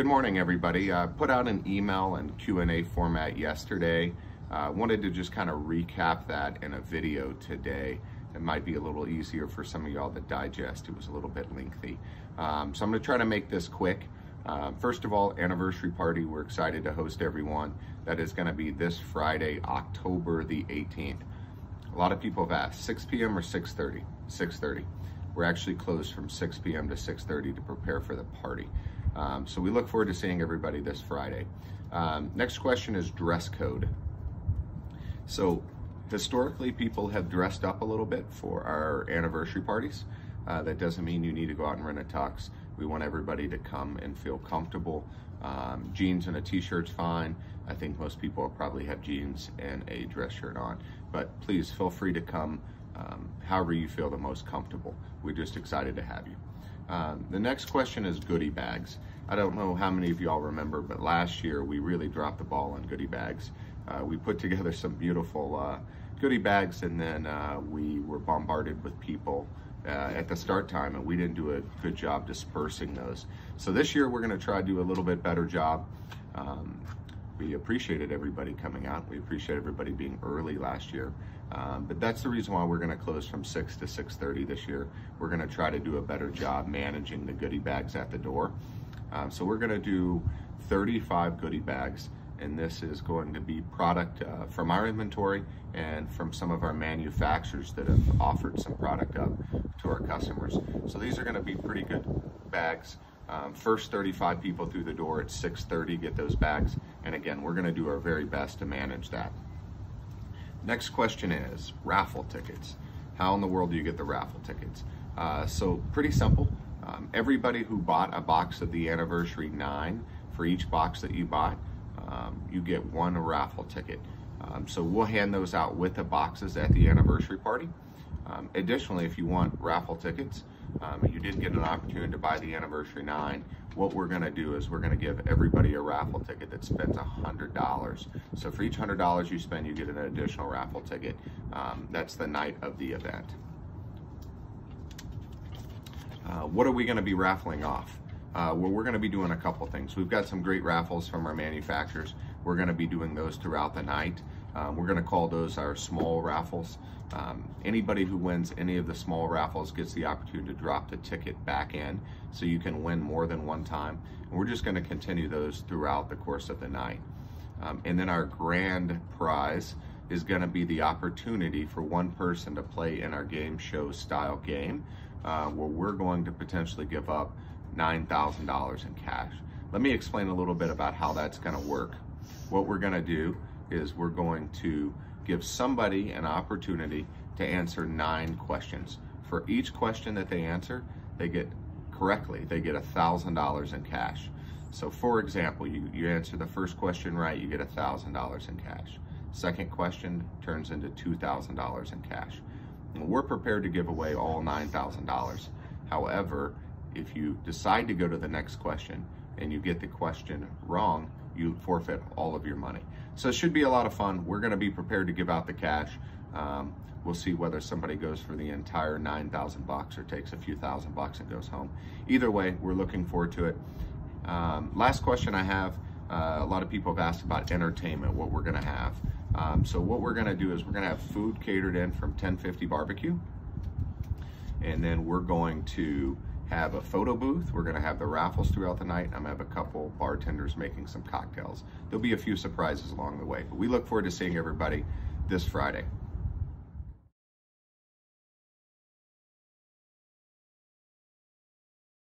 Good morning, everybody. I put out an email and Q&A format yesterday. I uh, wanted to just kind of recap that in a video today. It might be a little easier for some of y'all to digest. It was a little bit lengthy. Um, so I'm gonna try to make this quick. Uh, first of all, anniversary party. We're excited to host everyone. That is gonna be this Friday, October the 18th. A lot of people have asked, 6 p.m. or 6.30? 6.30. We're actually closed from 6 p.m. to 6.30 to prepare for the party. Um, so we look forward to seeing everybody this Friday. Um, next question is dress code. So historically, people have dressed up a little bit for our anniversary parties. Uh, that doesn't mean you need to go out and rent a tux. We want everybody to come and feel comfortable. Um, jeans and a t-shirt's fine. I think most people probably have jeans and a dress shirt on. But please feel free to come um, however you feel the most comfortable. We're just excited to have you. Um, the next question is goodie bags. I don't know how many of y'all remember, but last year we really dropped the ball on goodie bags. Uh, we put together some beautiful uh, goodie bags and then uh, we were bombarded with people uh, at the start time and we didn't do a good job dispersing those. So this year we're gonna try to do a little bit better job. Um, we appreciated everybody coming out. We appreciate everybody being early last year. Um, but that's the reason why we're going to close from 6 to 6.30 this year. We're going to try to do a better job managing the goodie bags at the door. Um, so we're going to do 35 goodie bags and this is going to be product uh, from our inventory and from some of our manufacturers that have offered some product up to our customers. So these are going to be pretty good bags. Um, first 35 people through the door at 6.30 get those bags. And again, we're gonna do our very best to manage that. Next question is raffle tickets. How in the world do you get the raffle tickets? Uh, so pretty simple. Um, everybody who bought a box of the Anniversary 9, for each box that you bought, um, you get one raffle ticket. Um, so we'll hand those out with the boxes at the anniversary party. Um, additionally, if you want raffle tickets, um, you didn't get an opportunity to buy the Anniversary 9, what we're going to do is we're going to give everybody a raffle ticket that spends $100. So for each $100 you spend, you get an additional raffle ticket. Um, that's the night of the event. Uh, what are we going to be raffling off? Uh, well, we're going to be doing a couple things. We've got some great raffles from our manufacturers. We're going to be doing those throughout the night. Um, we're going to call those our small raffles. Um, anybody who wins any of the small raffles gets the opportunity to drop the ticket back in so you can win more than one time. And we're just going to continue those throughout the course of the night. Um, and then our grand prize is going to be the opportunity for one person to play in our game show style game uh, where we're going to potentially give up $9,000 in cash. Let me explain a little bit about how that's going to work. What we're going to do is we're going to give somebody an opportunity to answer nine questions. For each question that they answer, they get correctly, they get $1,000 in cash. So for example, you, you answer the first question right, you get $1,000 in cash. Second question turns into $2,000 in cash. And we're prepared to give away all $9,000. However, if you decide to go to the next question and you get the question wrong, you forfeit all of your money. So it should be a lot of fun. We're gonna be prepared to give out the cash. Um, we'll see whether somebody goes for the entire 9,000 bucks or takes a few thousand bucks and goes home. Either way, we're looking forward to it. Um, last question I have, uh, a lot of people have asked about entertainment, what we're gonna have. Um, so what we're gonna do is we're gonna have food catered in from 1050 Barbecue. And then we're going to have a photo booth. We're gonna have the raffles throughout the night. I'm gonna have a couple bartenders making some cocktails. There'll be a few surprises along the way, but we look forward to seeing everybody this Friday.